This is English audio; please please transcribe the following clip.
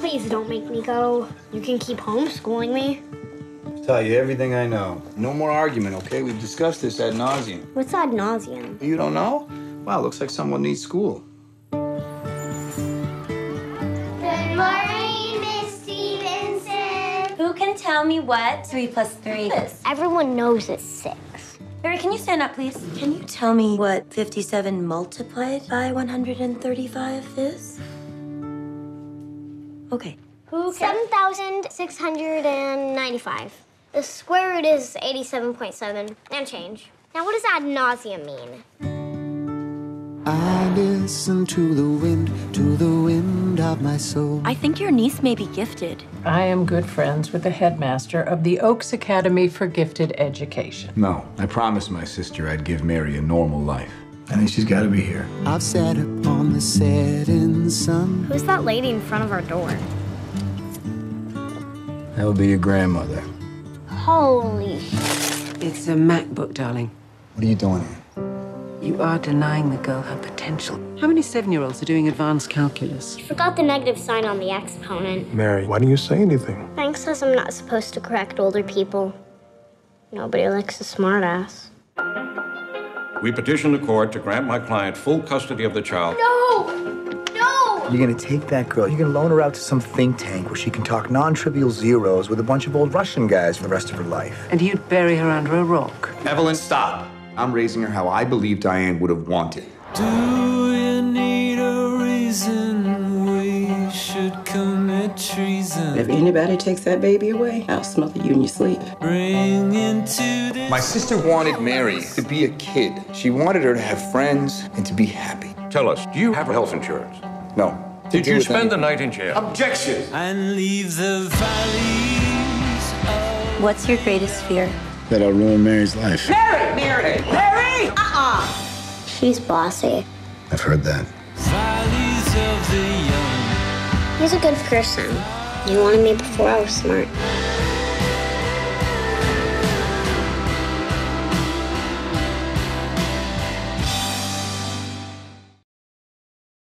Please don't make me go. You can keep homeschooling me. Tell you everything I know. No more argument, okay? We've discussed this ad nauseam. What's ad nauseam? You don't know? Wow, looks like someone needs school. Good morning, Miss Stevenson. Who can tell me what 3 plus 3 is? Everyone knows it's six. Barry, can you stand up, please? Can you tell me what 57 multiplied by 135 is? Okay. Who 7,695. The square root is 87.7 and change. Now, what does ad nauseam mean? I listen to the wind, to the wind of my soul. I think your niece may be gifted. I am good friends with the headmaster of the Oaks Academy for Gifted Education. No, I promised my sister I'd give Mary a normal life. I think she's got to be here. I've sat upon the setting sun. Who's that lady in front of our door? That would be your grandmother. Holy It's a MacBook, darling. What are you doing here? You are denying the girl her potential. How many seven year olds are doing advanced calculus? Forgot the negative sign on the exponent. Mary, why don't you say anything? Frank says I'm not supposed to correct older people. Nobody likes a smartass. We petition the court to grant my client full custody of the child. No! No! You're gonna take that girl, you're gonna loan her out to some think tank where she can talk non trivial zeros with a bunch of old Russian guys for the rest of her life. And you'd bury her under a rock. Evelyn, stop. I'm raising her how I believe Diane would have wanted. Do you need a reason we should commit treason? If anybody takes that baby away, I'll smother you in your sleep. Bring into this My sister wanted Mary to be a kid. She wanted her to have friends and to be happy. Tell us, do you have health insurance? No. Did you with spend the night in jail? Objection! and leave the valleys of What's your greatest fear? That I'll ruin Mary's life. Mary! Mary! Mary! Uh-uh! She's bossy. I've heard that. valleys of the young. He's a good person. He wanted me before I was smart.